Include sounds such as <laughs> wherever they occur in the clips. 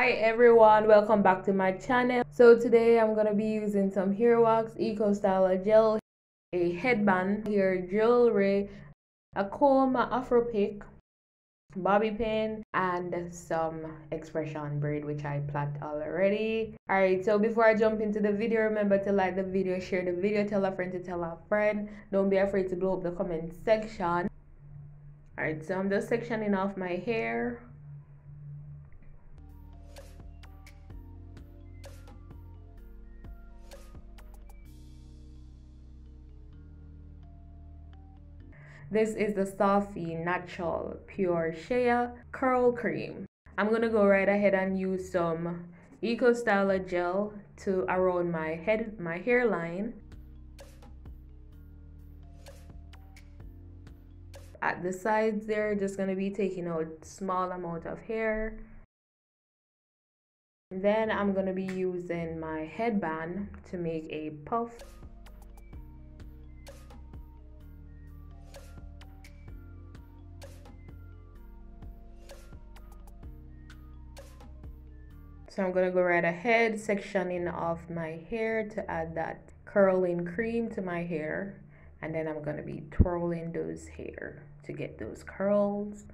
Hi everyone, welcome back to my channel. So today I'm gonna be using some hair wax, Eco Styler gel, a headband, hair jewelry, a comb, a afro pick, bobby pin and some expression braid which i plait already. All right so before i jump into the video remember to like the video share the video tell a friend to tell a friend. Don't be afraid to blow up the comment section. All right so i'm just sectioning off my hair This is the Softee Natural Pure Shea Curl Cream. I'm gonna go right ahead and use some Eco Styler gel to around my head, my hairline. At the sides there, just gonna be taking out small amount of hair. Then I'm gonna be using my headband to make a puff So I'm gonna go right ahead, sectioning off my hair to add that curling cream to my hair. And then I'm gonna be twirling those hair to get those curls.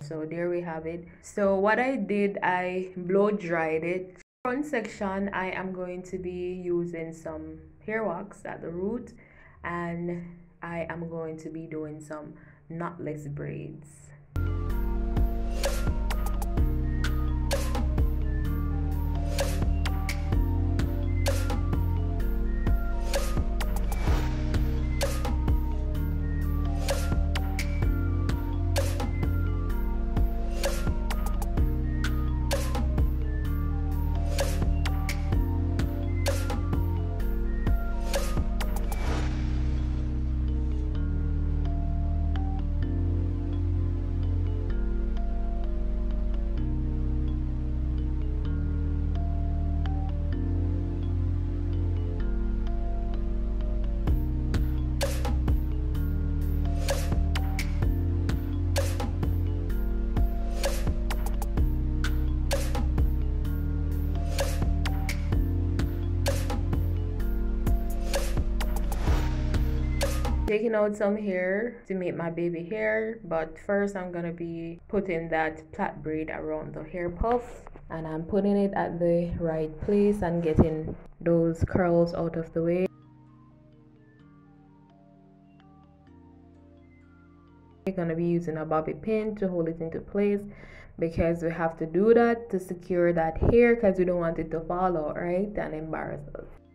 so there we have it so what i did i blow dried it front section I am going to be using some hair wax at the root and I am going to be doing some knotless braids taking out some hair to make my baby hair but first i'm gonna be putting that plait braid around the hair puff and i'm putting it at the right place and getting those curls out of the way. We're to be using a bobby pin to hold it into place because we have to do that to secure that hair because we don't want it to fall out right and embarrass us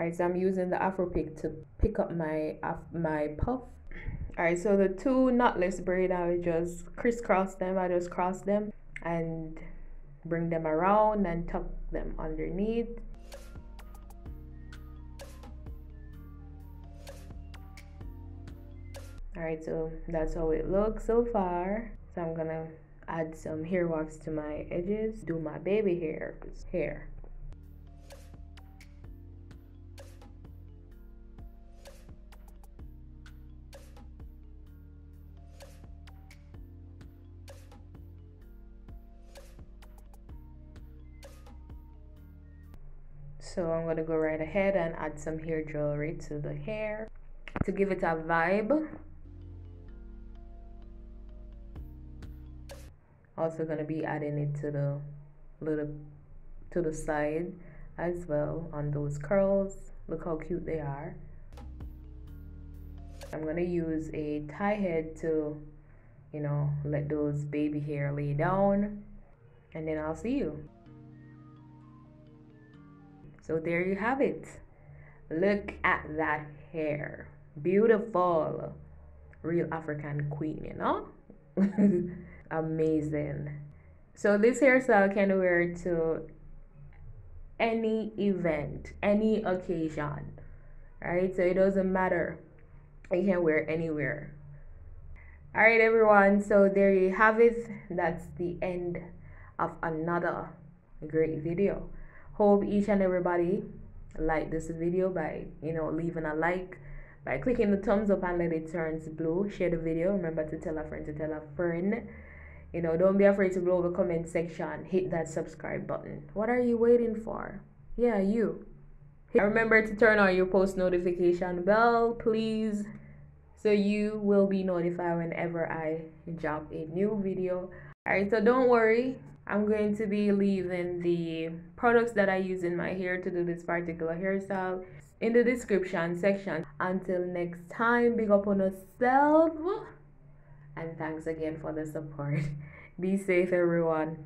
Alright, so I'm using the Afro pick to pick up my my puff. Alright, so the two knotless braid, I just crisscross them. I just cross them and bring them around and tuck them underneath. Alright, so that's how it looks so far. So I'm gonna add some hair wax to my edges, do my baby hair hair. So I'm gonna go right ahead and add some hair jewelry to the hair to give it a vibe. Also gonna be adding it to the little to the side as well on those curls. Look how cute they are. I'm gonna use a tie head to you know let those baby hair lay down. And then I'll see you so there you have it. Look at that hair. Beautiful. Real African queen, you know? <laughs> Amazing. So this hairstyle can wear to any event, any occasion. Right? So it doesn't matter. You can wear anywhere. All right, everyone. So there you have it. That's the end of another great video. Hope each and everybody like this video by you know leaving a like by clicking the thumbs up and let it turns blue. Share the video. Remember to tell a friend to tell a friend. You know don't be afraid to blow the comment section. Hit that subscribe button. What are you waiting for? Yeah you. Remember to turn on your post notification bell please so you will be notified whenever i drop a new video. All right so don't worry I'm going to be leaving the products that I use in my hair to do this particular hairstyle in the description section. Until next time, big up on yourself. And thanks again for the support. <laughs> Be safe, everyone.